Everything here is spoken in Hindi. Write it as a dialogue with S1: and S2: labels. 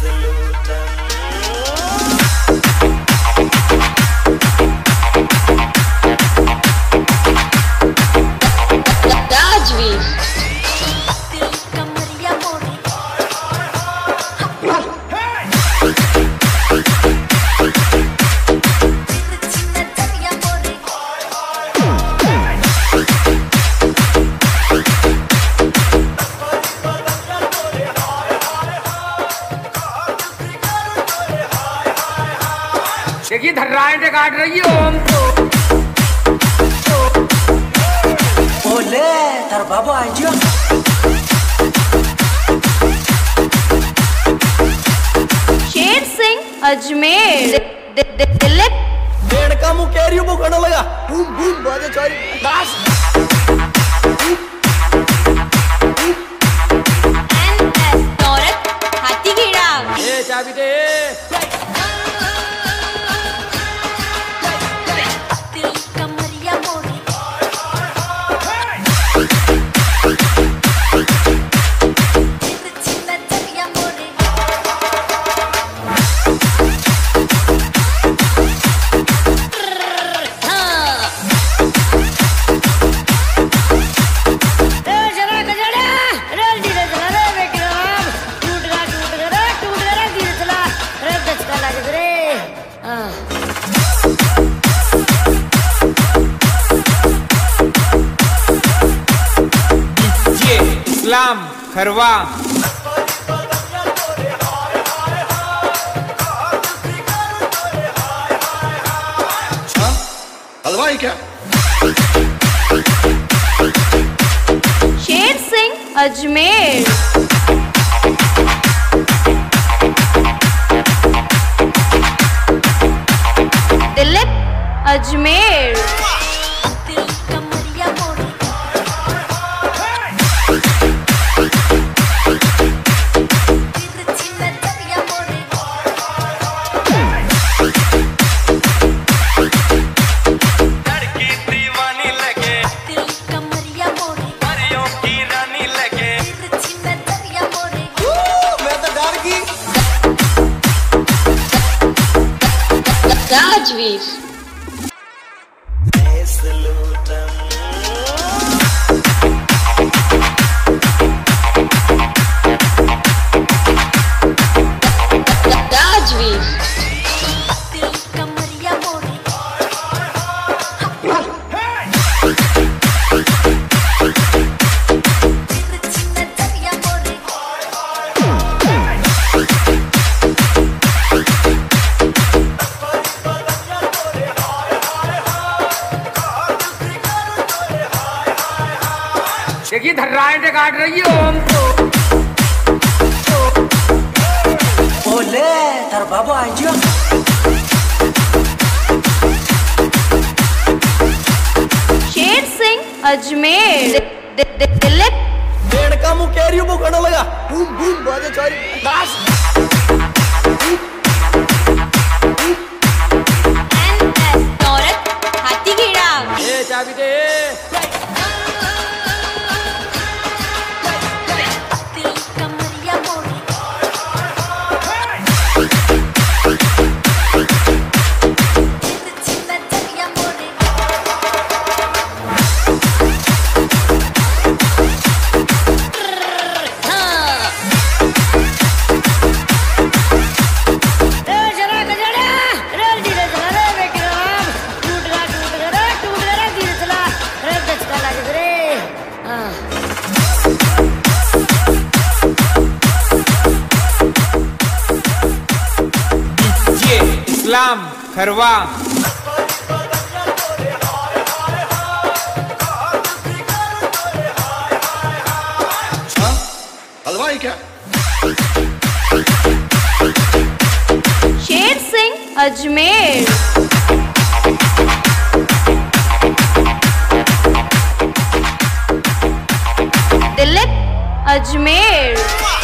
S1: the loop.
S2: देखिए धर्राएँ काट रही है ओम तो।
S3: बोले तार बाबा आइजियो
S1: शेर सिंह अजमेर। दिल्ली
S3: पेड़ का मुँह कैरियो वो खाना लगा। बूम बूम बाजे चारी।
S2: इस्लाम खरवा।
S4: क्या?
S1: Sher Singh Ajmer. Dilip Ajmer.
S3: verdade isso.
S1: Verdade isso.
S2: देखिए धर्राएँ काट रही है ओम तो।
S3: ओले तार बाबू आइजियो
S1: शेर सिंह अजमेर। दिलीप
S3: पेड़ का मुँह कैरियो वो खाना लगा। बूम बूम बाजे चारी।
S1: नौरत
S2: चाबी दे। इस्लाम खरवा।
S4: क्या?
S1: शेर सिंह अजमेर। दिलीप अजमेर।